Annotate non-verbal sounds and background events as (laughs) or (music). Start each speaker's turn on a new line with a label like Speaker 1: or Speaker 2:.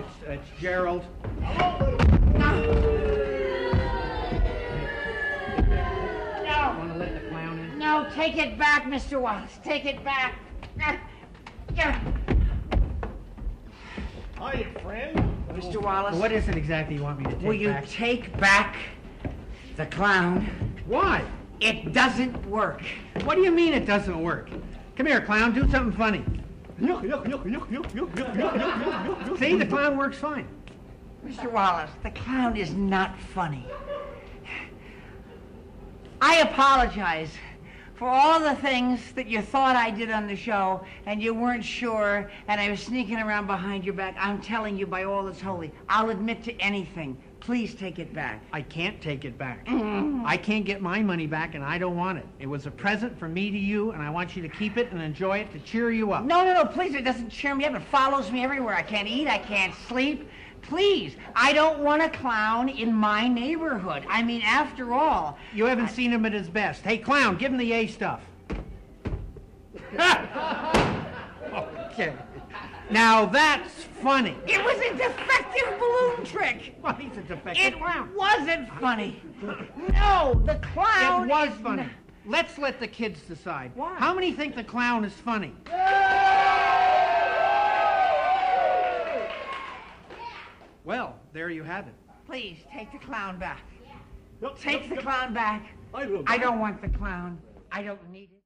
Speaker 1: it's, it's Gerald.
Speaker 2: No,
Speaker 1: Want to let the clown in?
Speaker 2: no, take it back, Mr. Wallace. Take it back. Ah, yeah.
Speaker 3: Hiya, friend.
Speaker 2: Mr. Wallace,
Speaker 1: What is it exactly you want me to take
Speaker 2: will you
Speaker 1: back?
Speaker 2: take back the clown?
Speaker 1: Why?
Speaker 2: It doesn't work.
Speaker 1: What do you mean it doesn't work? Come here, clown, do something funny. See, the clown works fine.
Speaker 2: Mr. Wallace, the clown is not funny. I apologize for all the things that you thought I did on the show and you weren't sure and I was sneaking around behind your back. I'm telling you by all that's holy, I'll admit to anything. Please take it back.
Speaker 1: I can't take it back. Mm. I can't get my money back, and I don't want it. It was a present from me to you, and I want you to keep it and enjoy it to cheer you up.
Speaker 2: No, no, no, please, it doesn't cheer me up. It follows me everywhere. I can't eat, I can't sleep. Please, I don't want a clown in my neighborhood. I mean, after all,
Speaker 1: You haven't seen him at his best. Hey, clown, give him the A stuff. (laughs) (laughs) okay. Now that's funny.
Speaker 2: it was a balloon trick.
Speaker 1: Well, he's a defective
Speaker 2: It
Speaker 1: clown.
Speaker 2: wasn't funny. No, the clown.
Speaker 1: It was
Speaker 2: is
Speaker 1: funny.
Speaker 2: n-
Speaker 1: Let's let the kids decide.
Speaker 2: Why?
Speaker 1: How many think the clown is funny? Well, there you have it.
Speaker 2: Please take the clown back.
Speaker 3: Yuck,
Speaker 2: Take
Speaker 3: yuck,
Speaker 2: the
Speaker 3: yuck.
Speaker 2: clown back.
Speaker 3: I will.
Speaker 2: I don't want the clown. I don't need it.